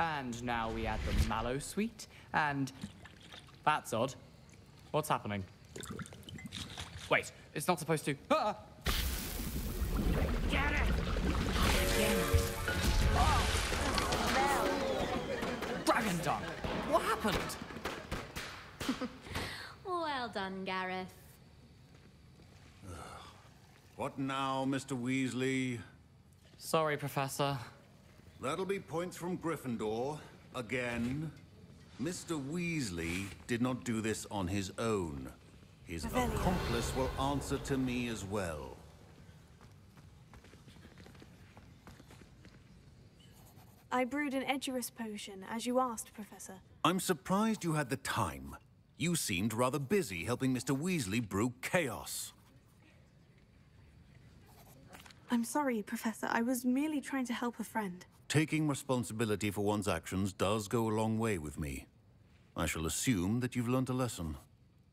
And now we add the Mallowsweet, and that's odd. What's happening? Wait, it's not supposed to. Ah! Get it! Dragon Dung! What happened? Well done, Garreth. What now, Mr. Weasley? Sorry, Professor. That'll be points from Gryffindor. Again. Mr. Weasley did not do this on his own. His Revelio. accomplice will answer to me as well. I brewed an Edurus potion, as you asked, Professor. I'm surprised you had the time. You seemed rather busy helping Mr. Weasley brew chaos. I'm sorry, Professor. I was merely trying to help a friend. Taking responsibility for one's actions does go a long way with me. I shall assume that you've learnt a lesson.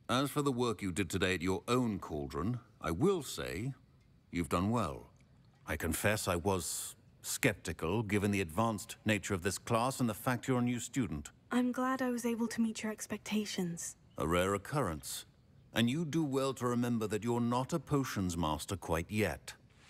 As for the work you did today at your own cauldron, I will say you've done well. I confess I was skeptical given the advanced nature of this class and the fact you're a new student. I'm glad I was able to meet your expectations. A rare occurrence. And you do well to remember that you're not a potions master quite yet.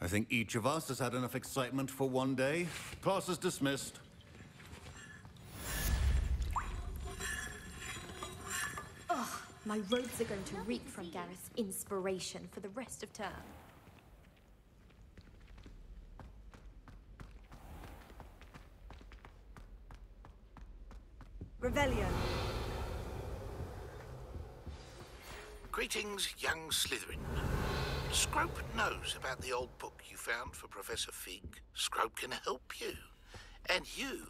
I think each of us has had enough excitement for one day. Class is dismissed. My robes are going to reek from Garreth's inspiration for the rest of term. Revelio. Greetings, young Slytherin. Scrope knows about the old book you found for Professor Fig. Scrope can help you. And you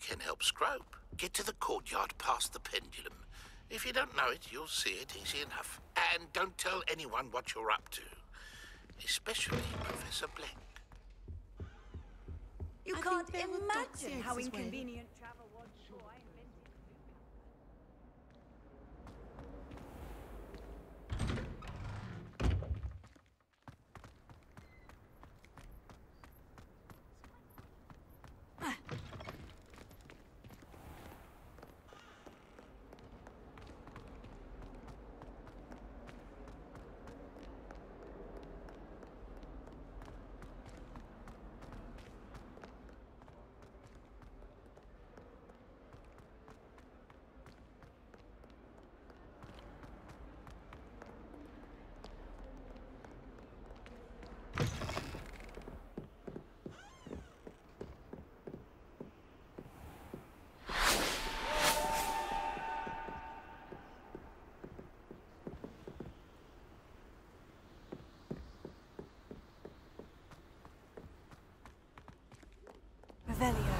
can help Scrope. Get to the courtyard past the pendulum. If you don't know it, you'll see it easy enough. And don't tell anyone what you're up to. Especially Professor Black. You I can't think there were dogs imagine how inconvenient travel was. Sure, I invented Revelio.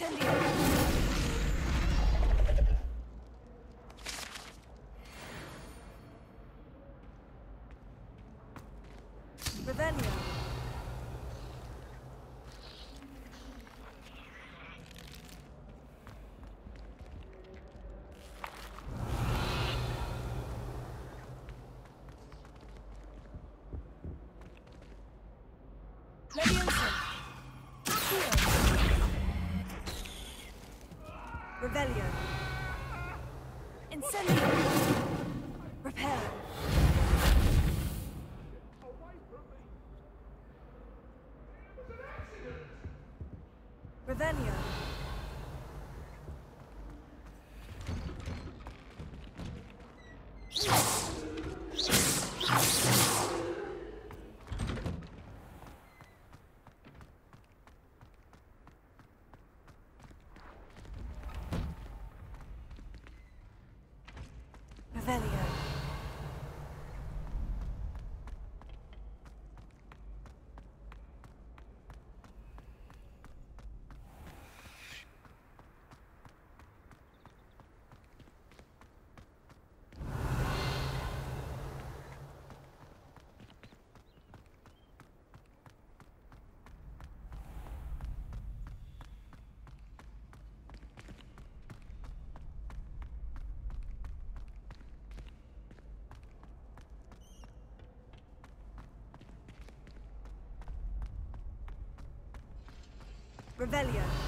Incendio. Revelio. Leviosa. Revelio. Revelio. Revelio.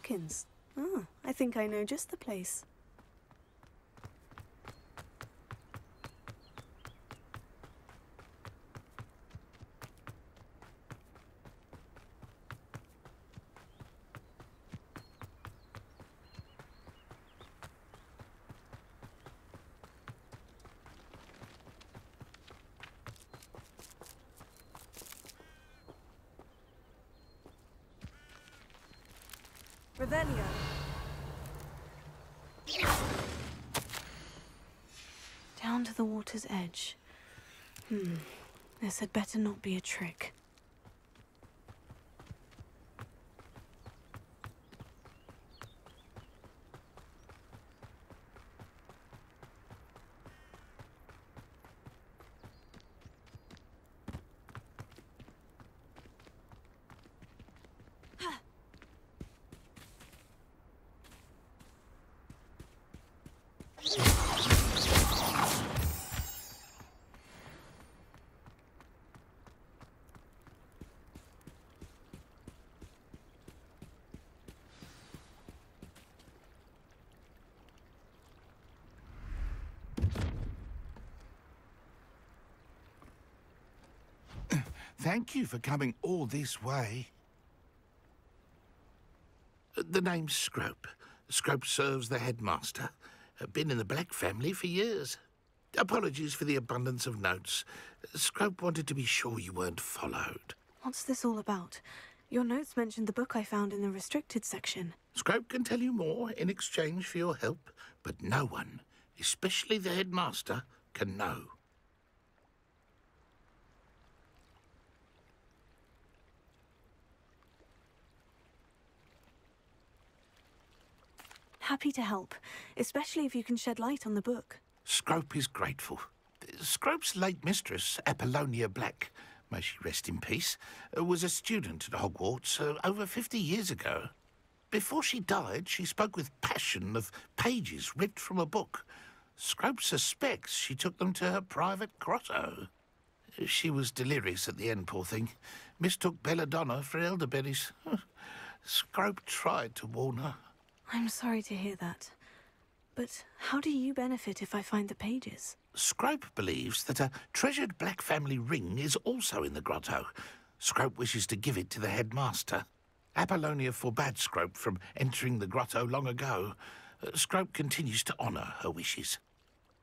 Pumpkins. Ah, I think I know just the place. Down to the water's edge. Hmm. This had better not be a trick. Thank you for coming all this way. Uh, The name's Scrope. Scrope serves the headmaster. Uh, Been in the Black family for years. Apologies for the abundance of notes. Scrope wanted to be sure you weren't followed. What's this all about? Your notes mentioned the book I found in the restricted section. Scrope can tell you more in exchange for your help, but no one, especially the headmaster, can know. Happy to help, especially if you can shed light on the book. Scrope is grateful. Scrope's late mistress, Apollonia Black, may she rest in peace, uh, was a student at Hogwarts uh, over 50 years ago. Before she died, she spoke with passion of pages ripped from a book. Scrope suspects she took them to her private grotto. She was delirious at the end, poor thing. Mistook belladonna for elderberries. Scrope tried to warn her. I'm sorry to hear that. But how do you benefit if I find the pages? Scrope believes that a treasured black family ring is also in the grotto. Scrope wishes to give it to the headmaster. Apollonia forbade Scrope from entering the grotto long ago. Uh, Scrope continues to honour her wishes.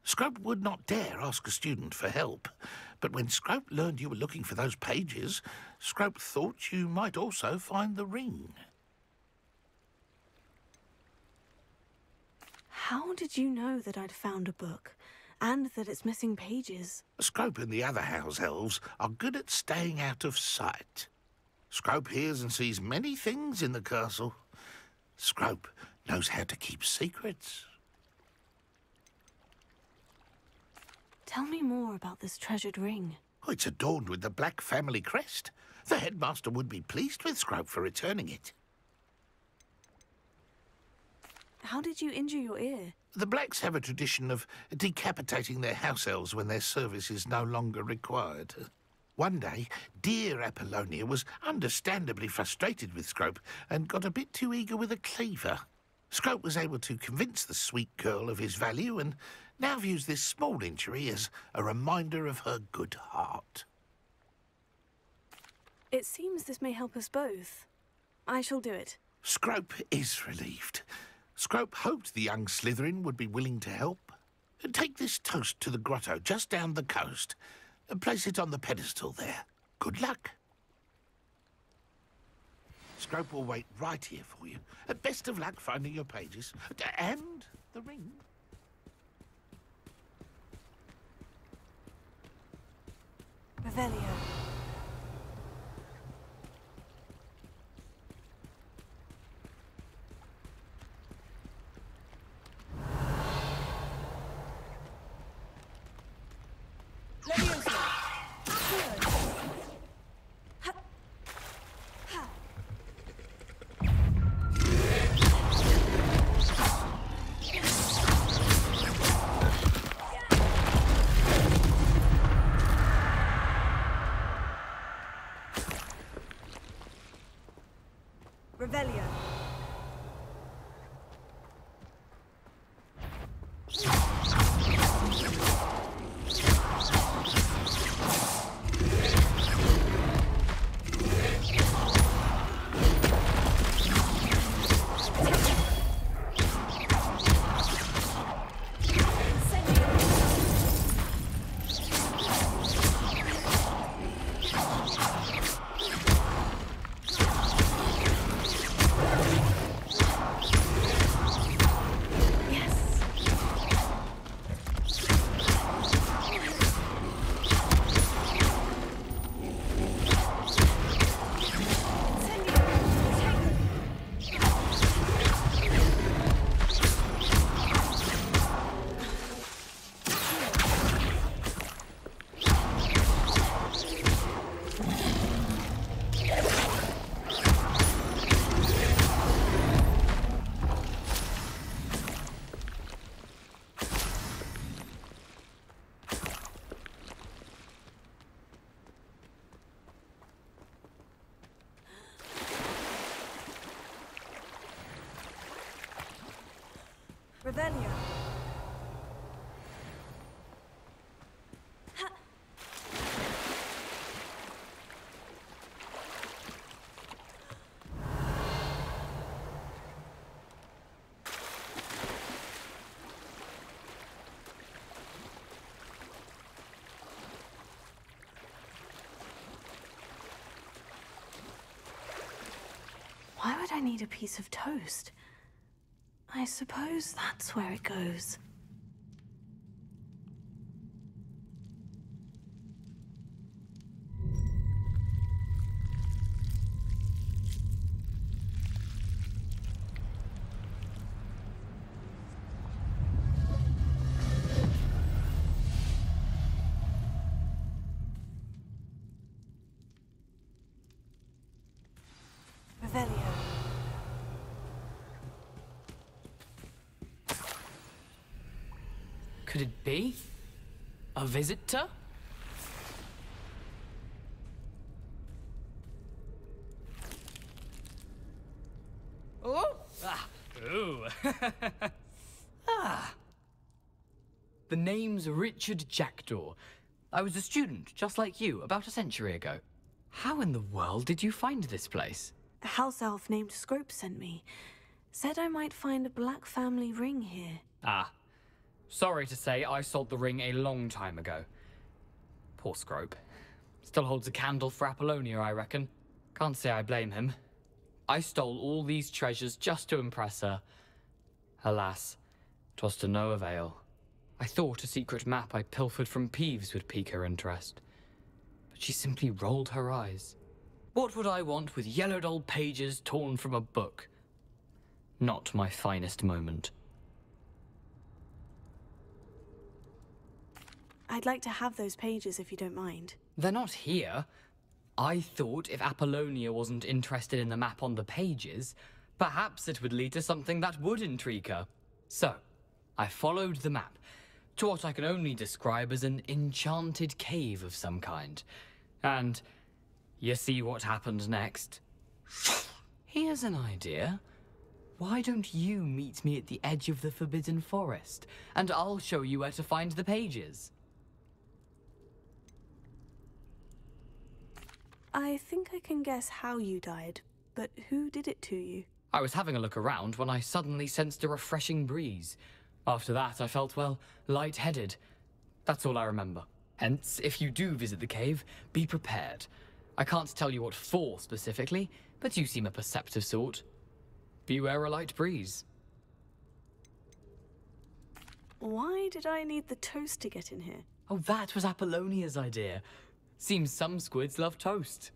Scrope would not dare ask a student for help, but when Scrope learned you were looking for those pages, Scrope thought you might also find the ring. How did you know that I'd found a book? And that it's missing pages? Scrope and the other house elves are good at staying out of sight. Scrope hears and sees many things in the castle. Scrope knows how to keep secrets. Tell me more about this treasured ring. Oh, it's adorned with the black family crest. The headmaster would be pleased with Scrope for returning it. How did you injure your ear? The blacks have a tradition of decapitating their house elves when their service is no longer required. One day, dear Apollonia was understandably frustrated with Scrope and got a bit too eager with a cleaver. Scrope was able to convince the sweet girl of his value and now views this small injury as a reminder of her good heart. It seems this may help us both. I shall do it. Scrope is relieved. Scrope hoped the young Slytherin would be willing to help. Take this toast to the grotto just down the coast and place it on the pedestal there. Good luck. Scrope will wait right here for you. Uh, Best of luck finding your pages. And the ring. Revelio. Why would I need a piece of toast? I suppose that's where it goes. Could it be? A visitor? Oh! Ah! Ooh! ah! The name's Richard Jackdaw. I was a student, just like you, about a century ago. How in the world did you find this place? A house elf named Scrope sent me. Said I might find a black family ring here. Ah. Sorry to say, I sold the ring a long time ago. Poor Scrope. Still holds a candle for Apollonia, I reckon. Can't say I blame him. I stole all these treasures just to impress her. Alas, 'twas to no avail. I thought a secret map I pilfered from Peeves would pique her interest. But she simply rolled her eyes. What would I want with yellowed old pages torn from a book? Not my finest moment. I'd like to have those pages if you don't mind. They're not here. I thought if Apollonia wasn't interested in the map on the pages, perhaps it would lead to something that would intrigue her. So, I followed the map to what I can only describe as an enchanted cave of some kind. And you see what happened next? Here's an idea. Why don't you meet me at the edge of the Forbidden Forest, and I'll show you where to find the pages? I think I can guess how you died, but who did it to you? I was having a look around when I suddenly sensed a refreshing breeze. After that, I felt, well, light-headed. That's all I remember. Hence, if you do visit the cave, be prepared. I can't tell you what for specifically, but you seem a perceptive sort. Beware a light breeze. Why did I need the toast to get in here? Oh, that was Apollonia's idea. Seems some squids love toast.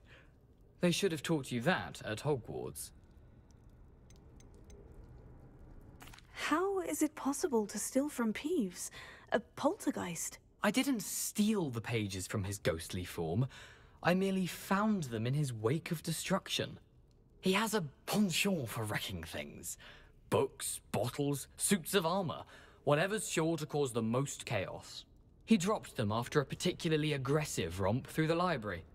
They should have taught you that at Hogwarts. How is it possible to steal from Peeves? A poltergeist? I didn't steal the pages from his ghostly form. I merely found them in his wake of destruction. He has a penchant for wrecking things. Books, bottles, suits of armor, whatever's sure to cause the most chaos. He dropped them after a particularly aggressive romp through the library.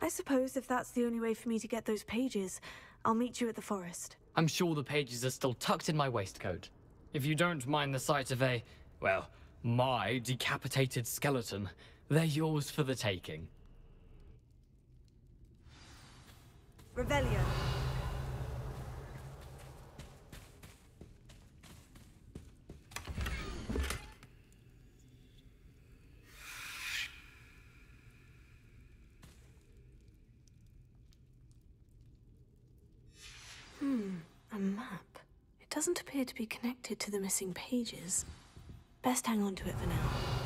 I suppose if that's the only way for me to get those pages, I'll meet you at the forest. I'm sure the pages are still tucked in my waistcoat. If you don't mind the sight of a, well, my decapitated skeleton, they're yours for the taking. Revelio. Hmm, a map. It doesn't appear to be connected to the missing pages. Best hang on to it for now.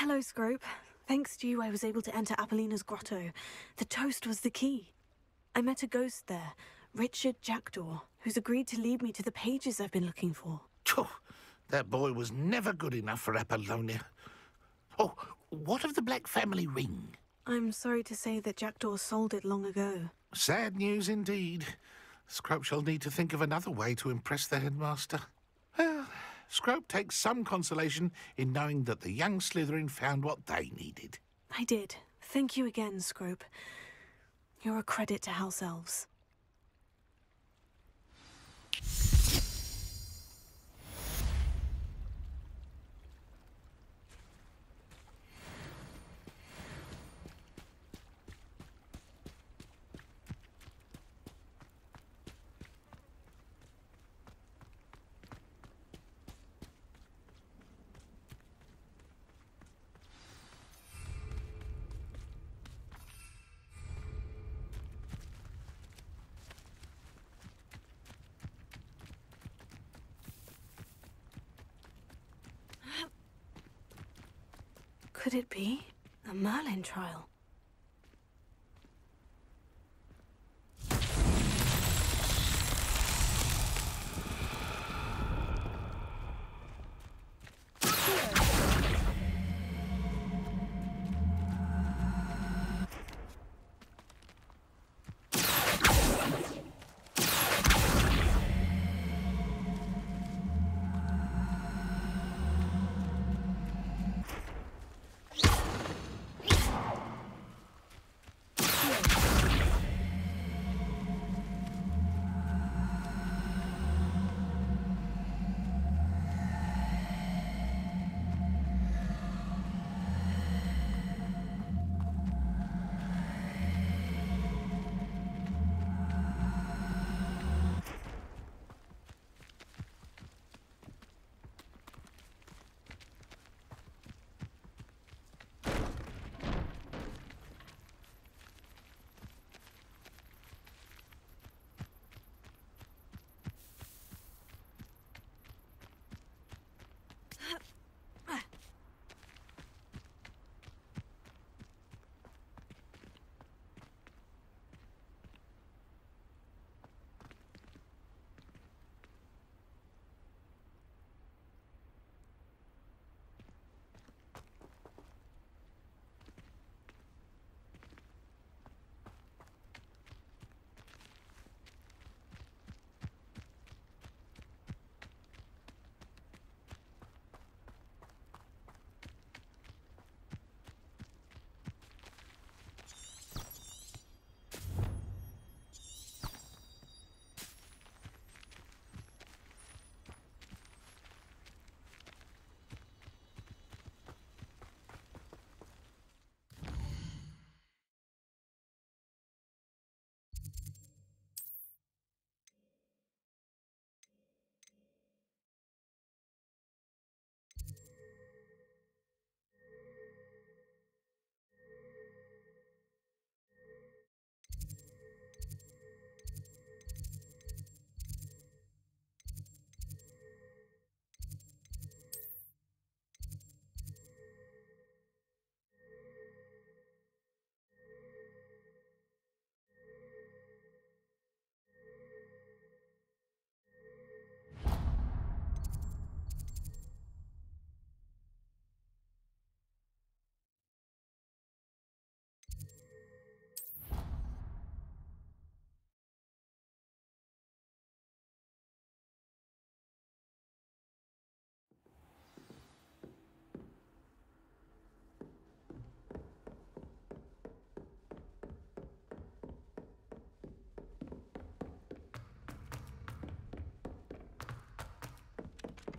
Hello, Scrope. Thanks to you, I was able to enter Apollonia's grotto. The toast was the key. I met a ghost there, Richard Jackdaw, who's agreed to lead me to the pages I've been looking for. Phew, that boy was never good enough for Apollonia. Oh, what of the Black family ring? I'm sorry to say that Jackdaw sold it long ago. Sad news indeed. Scrope shall need to think of another way to impress the headmaster. Scrope takes some consolation in knowing that the young Slytherin found what they needed. I did. Thank you again, Scrope. You're a credit to House Elves. Could it be a Merlin trial?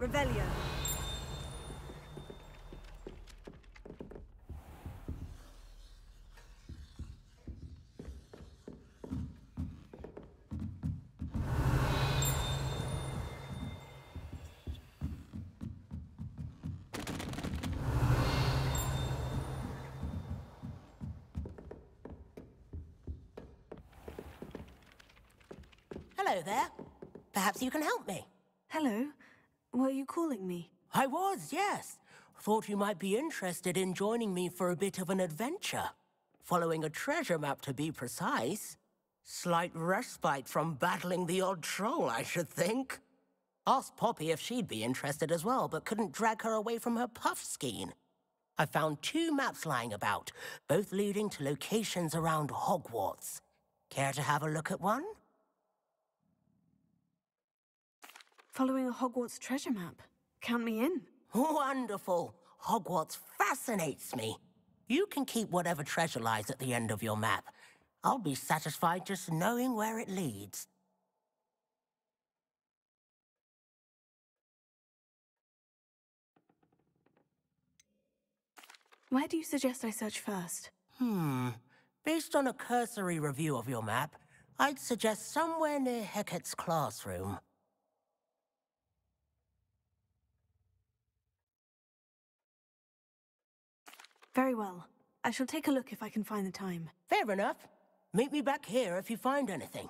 Revelio. Hello there. Perhaps you can help me. Hello. Were you calling me? I was, yes. Thought you might be interested in joining me for a bit of an adventure. Following a treasure map, to be precise. Slight respite from battling the odd troll, I should think. Asked Poppy if she'd be interested as well, but couldn't drag her away from her puffskein. I found two maps lying about, both leading to locations around Hogwarts. Care to have a look at one? Following a Hogwarts treasure map. Count me in. Wonderful. Hogwarts fascinates me. You can keep whatever treasure lies at the end of your map. I'll be satisfied just knowing where it leads. Where do you suggest I search first? Hmm. Based on a cursory review of your map, I'd suggest somewhere near Hecat's classroom. Very well. I shall take a look if I can find the time. Fair enough. Meet me back here if you find anything.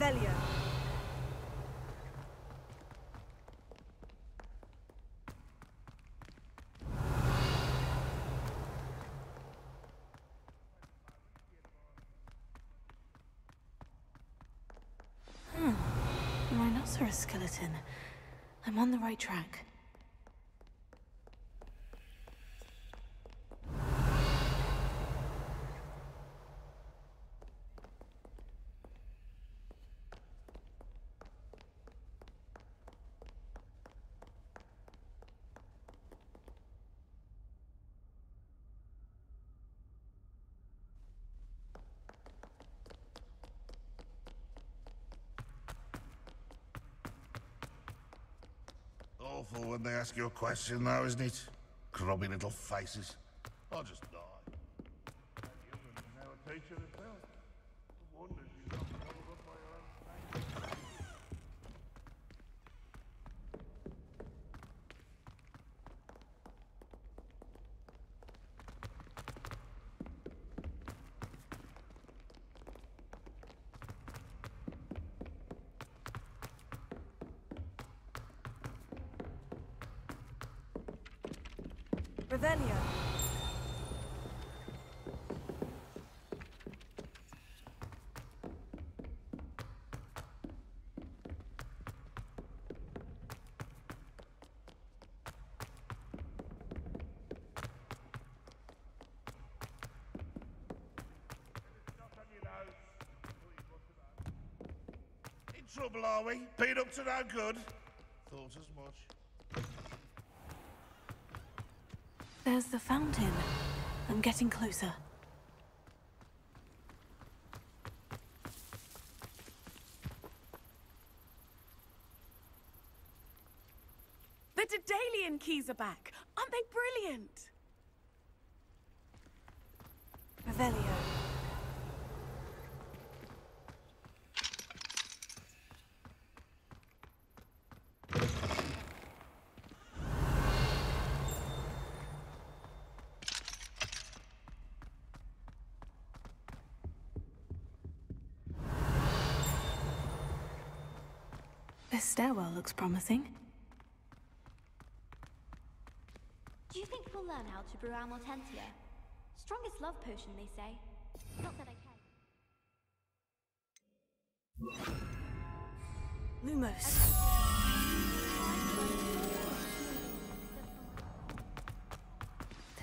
Revelio. Hmm. Rhinoceros skeleton. I'm on the right track. When they ask you a question, though, isn't it? Grubby little faces. I'll just die. Revelio. In trouble, are we? Been up to no good? Thought as much. There's the fountain. I'm getting closer. The Daedalian keys are back. Aren't they brilliant? Revelio. This stairwell looks promising. Do you think we'll learn how to brew Amortentia? Strongest love potion, they say. Not that I care. Lumos.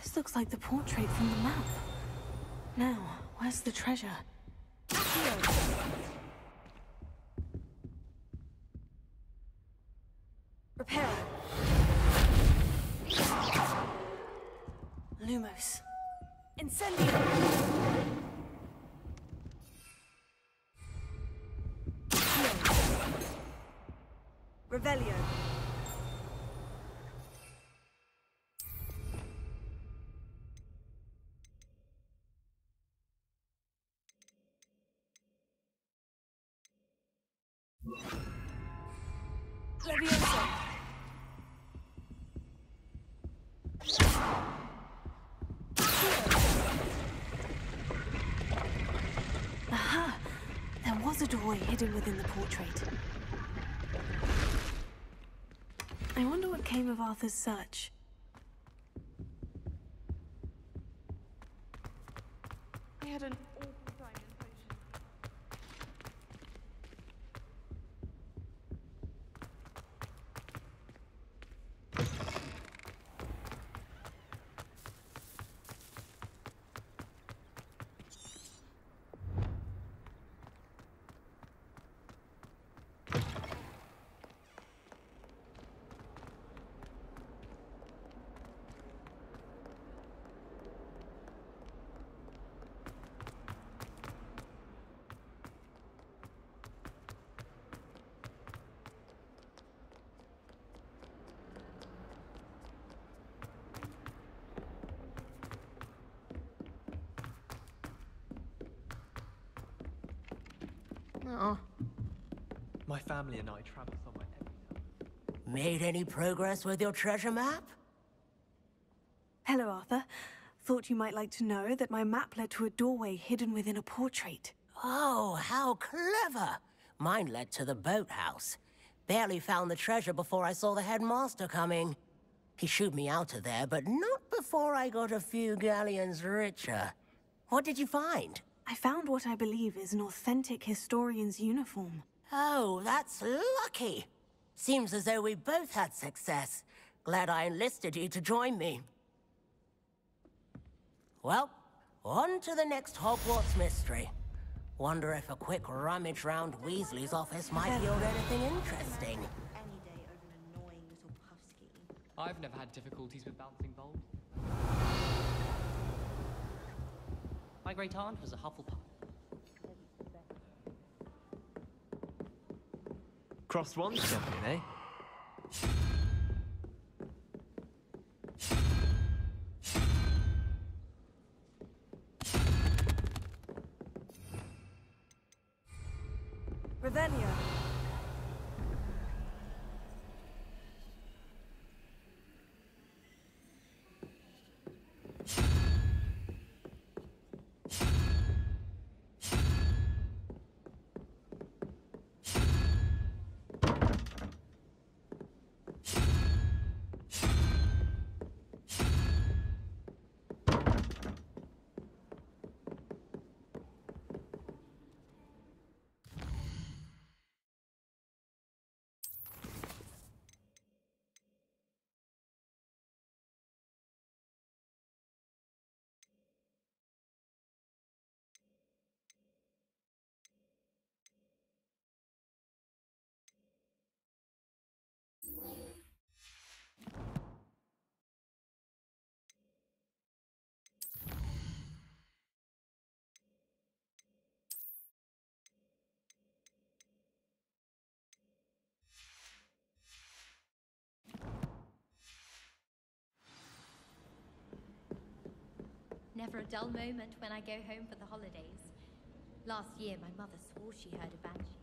This looks like the portrait from the map. Now, where's the treasure? Incendio. Revelio. A doorway hidden within the portrait. I wonder what came of Arthur's search. Family and I travel somewhere every time. Made any progress with your treasure map? Hello, Arthur. Thought you might like to know that my map led to a doorway hidden within a portrait. Oh, how clever! Mine led to the boathouse. Barely found the treasure before I saw the headmaster coming. He shooed me out of there, but not before I got a few galleons richer. What did you find? I found what I believe is an authentic historian's uniform. Oh, that's lucky. Seems as though we both had success. Glad I enlisted you to join me. Well, on to the next Hogwarts mystery. Wonder if a quick rummage round Weasley's office might yield anything interesting. Any day over an annoying little Puffskein. I've never had difficulties with bouncing bulbs. My great aunt was a Hufflepuff. Crossed one champion, eh? Revelio. Never a dull moment when I go home for the holidays. Last year, my mother swore she heard a banshee.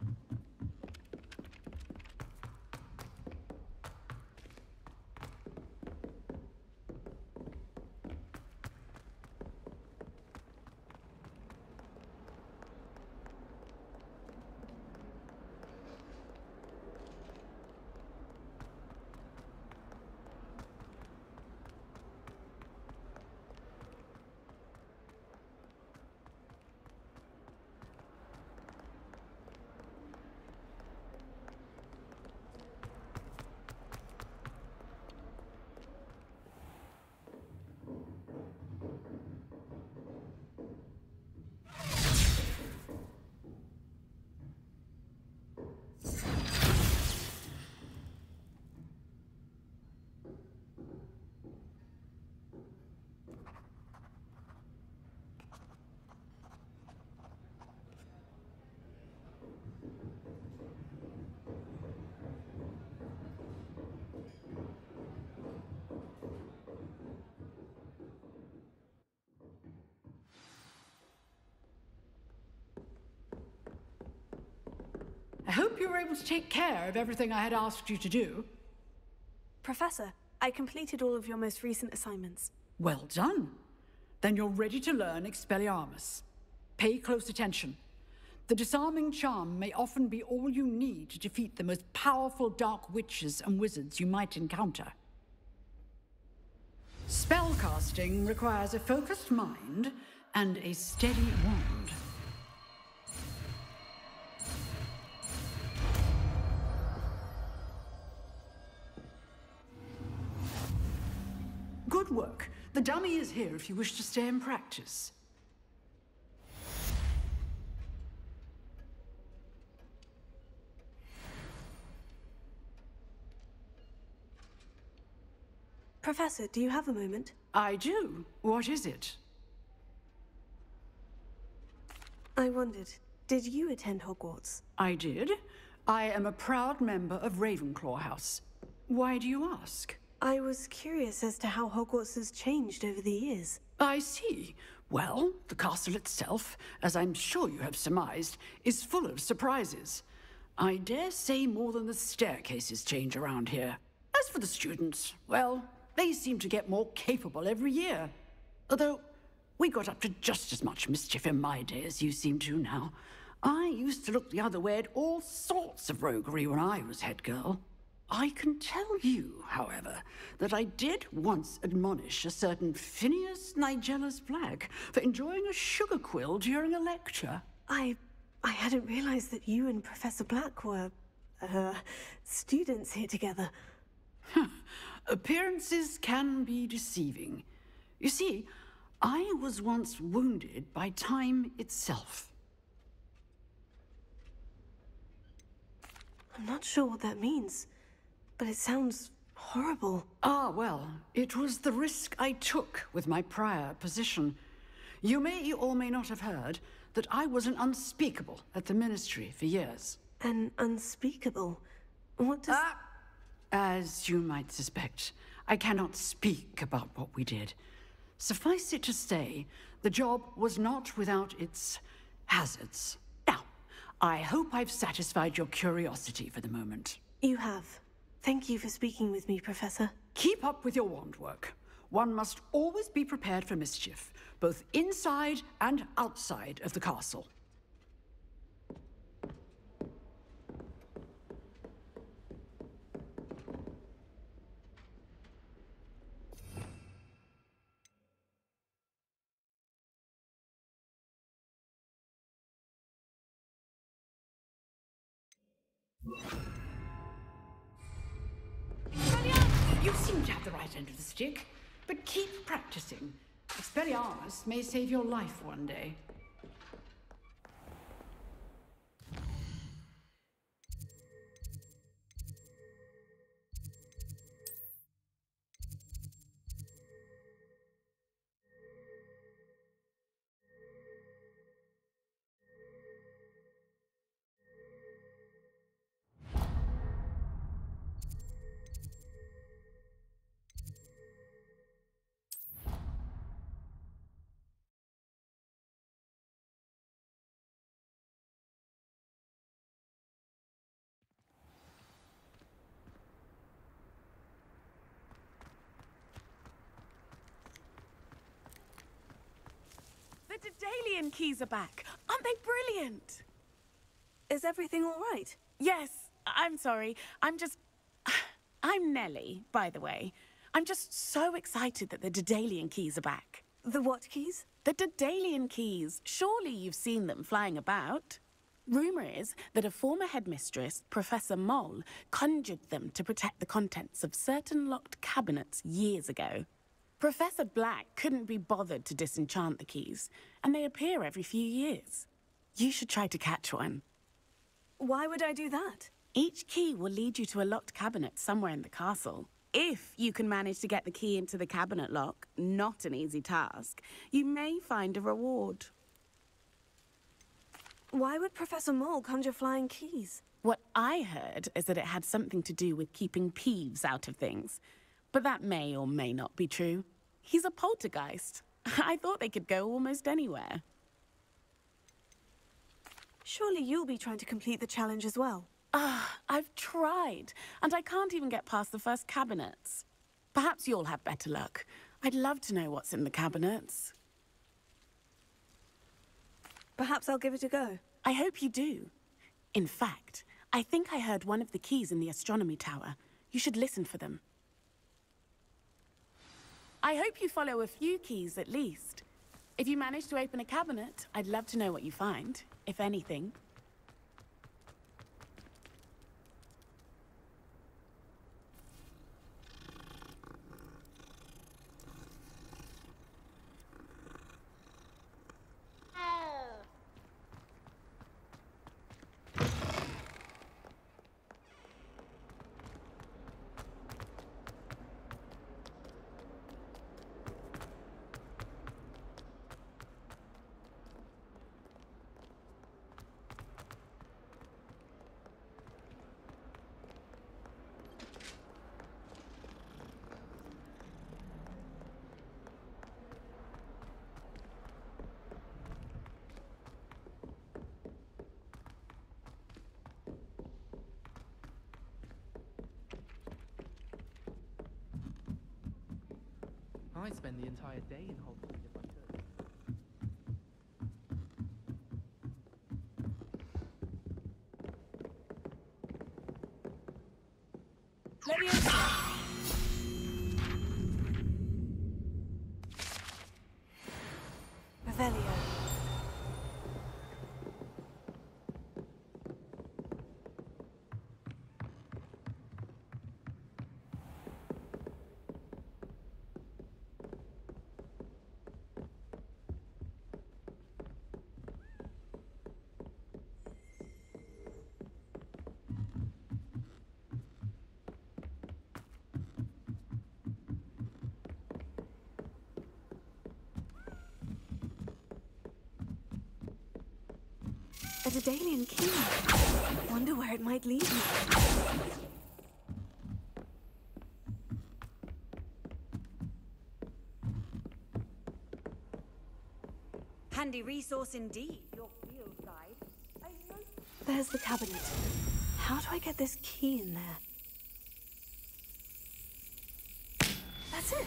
You were able to take care of everything I had asked you to do. Professor, I completed all of your most recent assignments. Well done. Then you're ready to learn Expelliarmus. Pay close attention. The disarming charm may often be all you need to defeat the most powerful dark witches and wizards you might encounter. Spellcasting requires a focused mind and a steady wand. The dummy is here if you wish to stay and practice. Professor, do you have a moment? I do. What is it? I wondered, did you attend Hogwarts? I did. I am a proud member of Ravenclaw House. Why do you ask? I was curious as to how Hogwarts has changed over the years. I see. Well, the castle itself, as I'm sure you have surmised, is full of surprises. I dare say more than the staircases change around here. As for the students, well, they seem to get more capable every year. Although, we got up to just as much mischief in my day as you seem to now. I used to look the other way at all sorts of roguery when I was head girl. I can tell you, however, that I did once admonish a certain Phineas Nigellus Black for enjoying a sugar quill during a lecture. I... I hadn't realized that you and Professor Black were... uh... students here together. Appearances can be deceiving. You see, I was once wounded by time itself. I'm not sure what that means, but it sounds horrible. Ah, well, it was the risk I took with my prior position. You may or may not have heard that I was an unspeakable at the Ministry for years. An unspeakable? What does... Ah! As you might suspect, I cannot speak about what we did. Suffice it to say, the job was not without its hazards. Now, I hope I've satisfied your curiosity for the moment. You have. Thank you for speaking with me, Professor. Keep up with your wand work. One must always be prepared for mischief, both inside and outside of the castle. End of the stick, but keep practicing. Expelliarmus may save your life one day. Daedalian keys are back. Aren't they brilliant? Is everything all right? Yes. I'm sorry. I'm just... I'm Nellie, by the way. I'm just so excited that the Daedalian keys are back. The what keys? The Daedalian keys. Surely you've seen them flying about. Rumour is that a former headmistress, Professor Moll, conjured them to protect the contents of certain locked cabinets years ago. Professor Black couldn't be bothered to disenchant the keys, and they appear every few years. You should try to catch one. Why would I do that? Each key will lead you to a locked cabinet somewhere in the castle. If you can manage to get the key into the cabinet lock, not an easy task, you may find a reward. Why would Professor Mole conjure flying keys? What I heard is that it had something to do with keeping Peeves out of things. But that may or may not be true. He's a poltergeist. I thought they could go almost anywhere. Surely you'll be trying to complete the challenge as well. Ah, I've tried, and I can't even get past the first cabinets. Perhaps you'll have better luck. I'd love to know what's in the cabinets. Perhaps I'll give it a go. I hope you do. In fact, I think I heard one of the keys in the astronomy tower. You should listen for them. I hope you follow a few keys at least. If you manage to open a cabinet, I'd love to know what you find, if anything. I'd spend the entire day in if I could. Leviosa! Revelio. A Daedalian key. Wonder where it might lead me. Handy resource indeed, There's the cabinet. How do I get this key in there? That's it.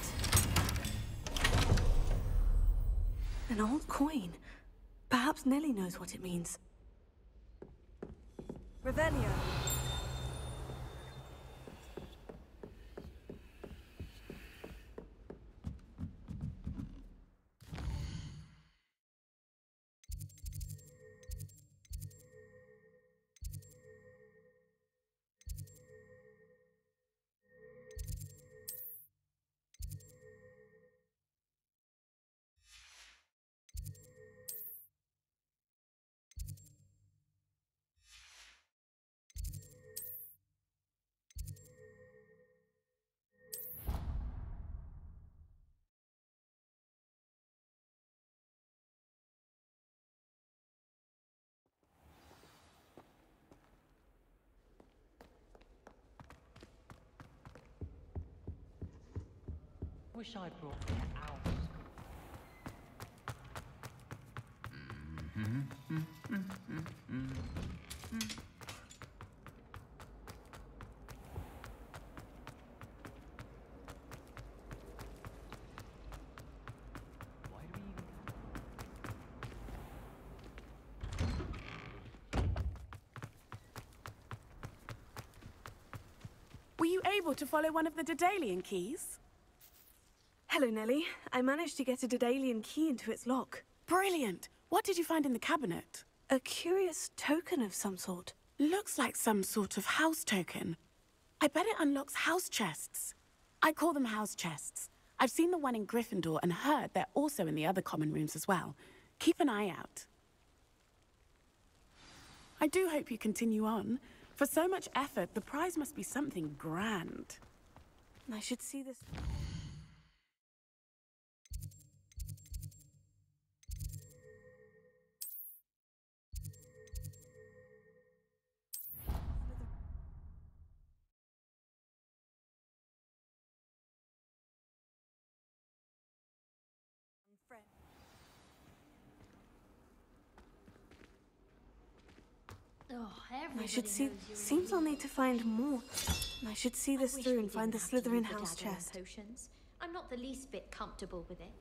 An old coin. Perhaps Nellie knows what it means. Wish I brought the owls. Were you able to follow one of the Daedalian keys? Hello, Nellie. I managed to get a Daedalian key into its lock. Brilliant! What did you find in the cabinet? A curious token of some sort. Looks like some sort of house token. I bet it unlocks house chests. I call them house chests. I've seen the one in Gryffindor and heard they're also in the other common rooms as well. Keep an eye out. I do hope you continue on. For so much effort, the prize must be something grand. I should see this. Oh, I should see. Seems I'll need to find more. I should see this through and find the didn't have to Slytherin house chest. Potions. I'm not the least bit comfortable with it.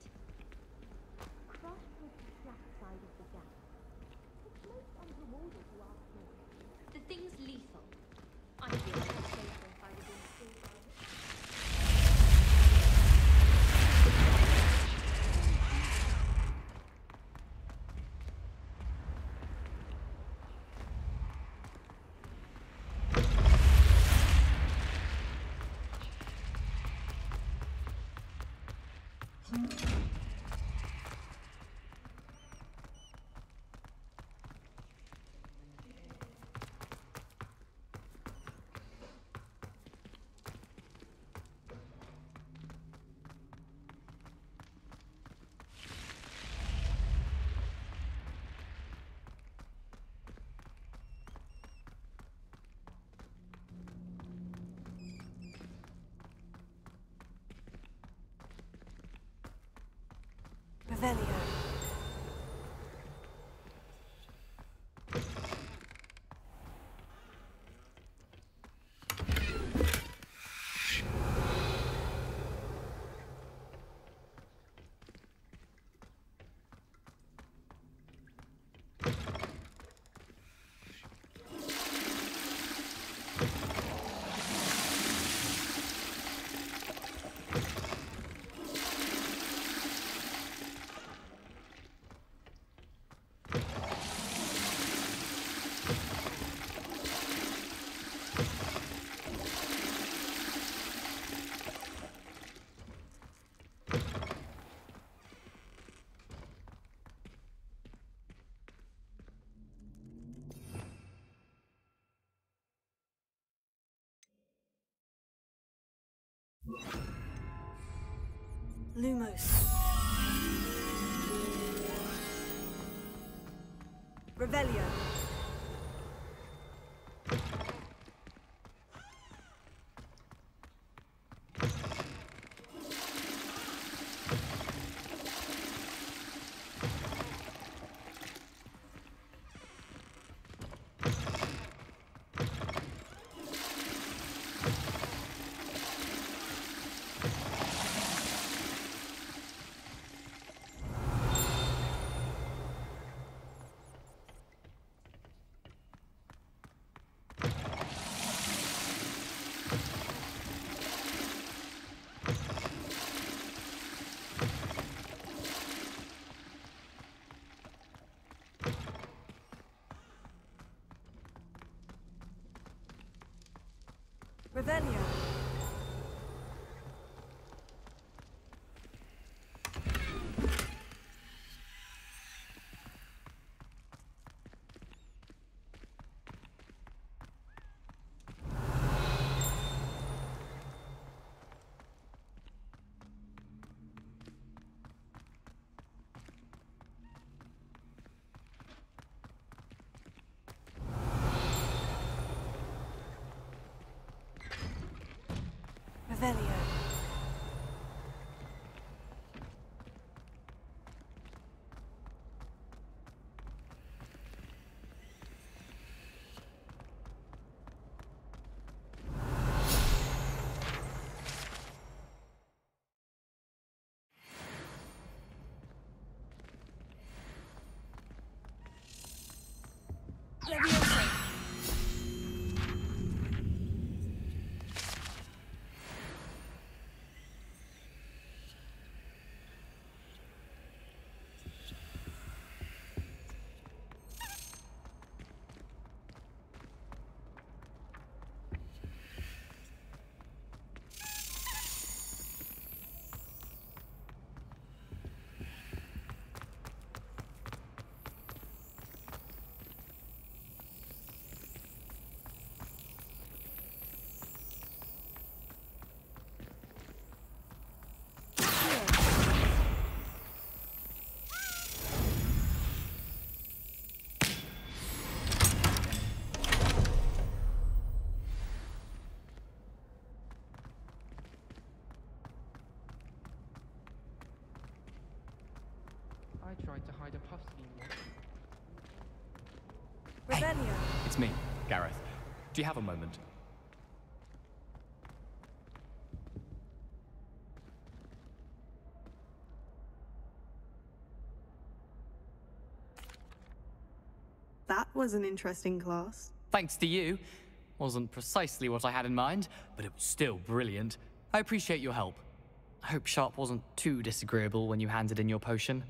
Lumos. Revelio. Revelio. Revelio. Leviosa. I tried to hide a Puffskein once. Revelio. It's me, Garreth. Do you have a moment? That was an interesting class. Thanks to you. Wasn't precisely what I had in mind, but it was still brilliant. I appreciate your help. I hope Sharp wasn't too disagreeable when you handed in your potion.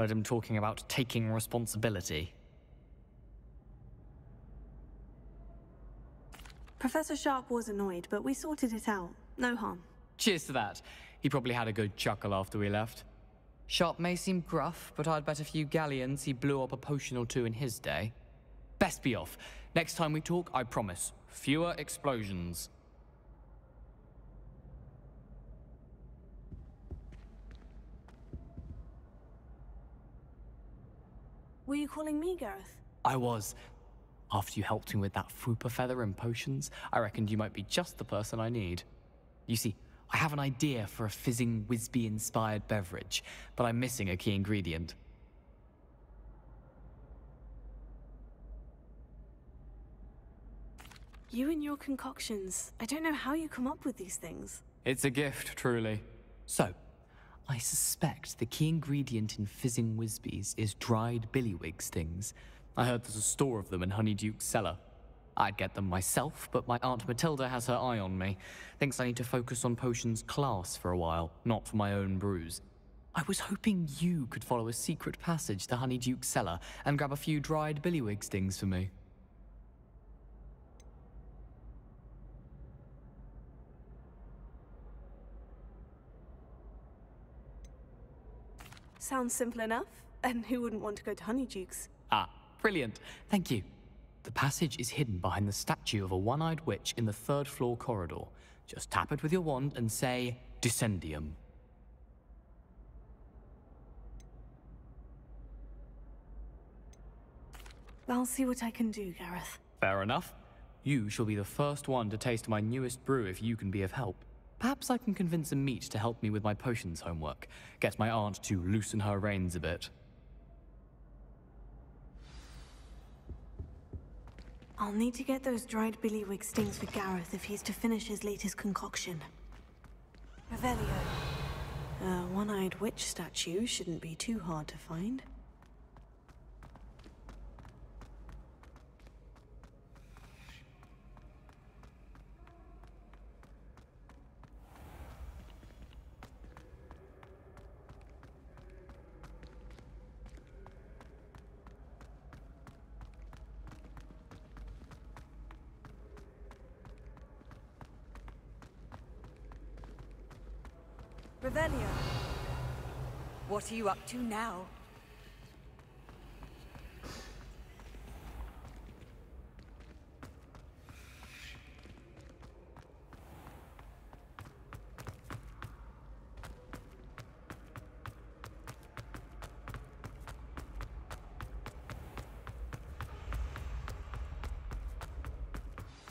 Heard him talking about taking responsibility. Professor Sharp was annoyed, but we sorted it out. No harm. Cheers to that. He probably had a good chuckle after we left. Sharp may seem gruff, but I'd bet a few galleons he blew up a potion or two in his day. Best be off. Next time we talk, I promise. Fewer explosions. Were you calling me, Garreth? I was. After you helped me with that Fwooper feather and potions, I reckoned you might be just the person I need. You see, I have an idea for a fizzing Whizbee-inspired beverage, but I'm missing a key ingredient. You and your concoctions. I don't know how you come up with these things. It's a gift, truly. So, I suspect the key ingredient in fizzing Whizbees is dried billywig stings. I heard there's a store of them in Honeydukes cellar. I'd get them myself, but my Aunt Matilda has her eye on me. Thinks I need to focus on potions class for a while, not for my own brews. I was hoping you could follow a secret passage to Honeydukes cellar and grab a few dried billywig stings for me. Sounds simple enough. And who wouldn't want to go to Honeydukes? Ah, brilliant. Thank you. The passage is hidden behind the statue of a one-eyed witch in the third floor corridor. Just tap it with your wand and say, Descendium. I'll see what I can do, Garreth. Fair enough. You shall be the first one to taste my newest brew if you can be of help. Perhaps I can convince Amit to help me with my potions homework. Get my aunt to loosen her reins a bit. I'll need to get those dried billywig stings for Garreth if he's to finish his latest concoction. Revelio. A one-eyed witch statue shouldn't be too hard to find. Revelio. What are you up to now?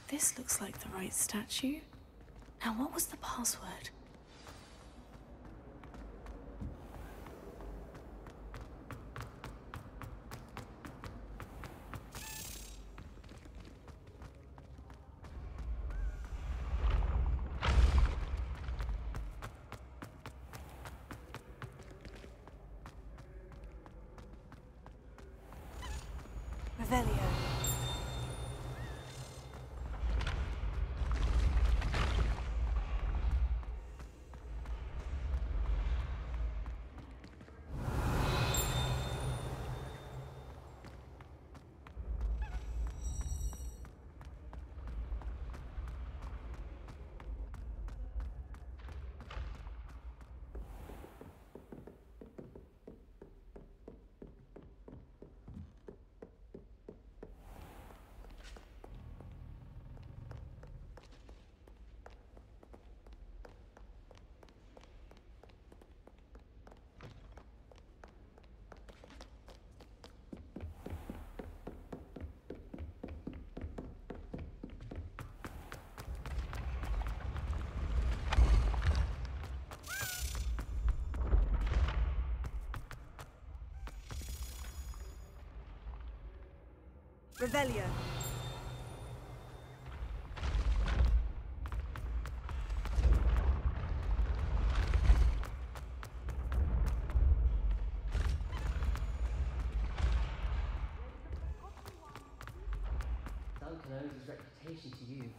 This looks like the right statue. Now, what was the password? Revelio. Duncan owes his reputation to you.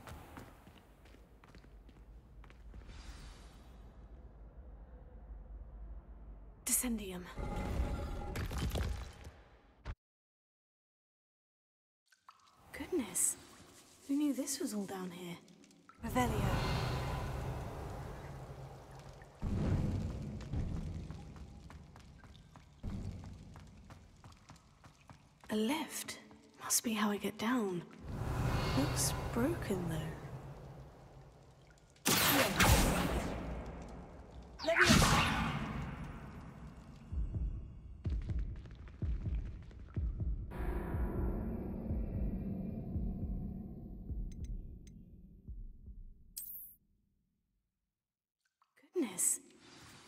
Descendium. Goodness. Who knew this was all down here? Revelio. A lift. Must be how I get down. Looks broken, though.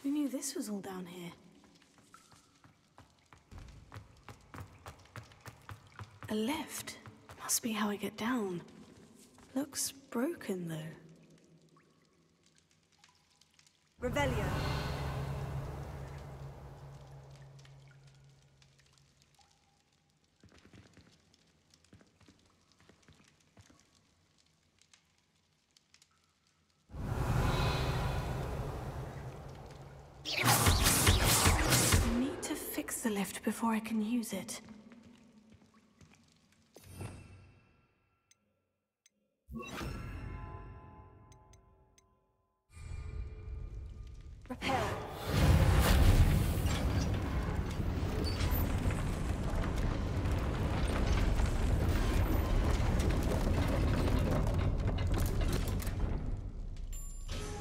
Who knew this was all down here? A lift. Must be how I get down. Looks broken, though. Revelio. Before I can use it. Reparo.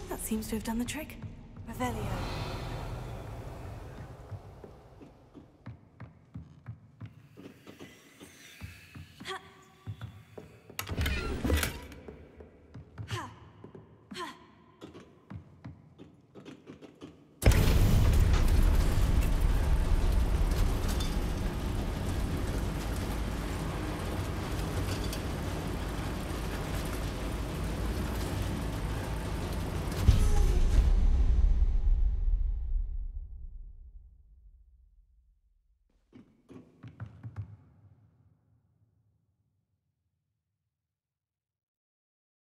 That seems to have done the trick. Revelio.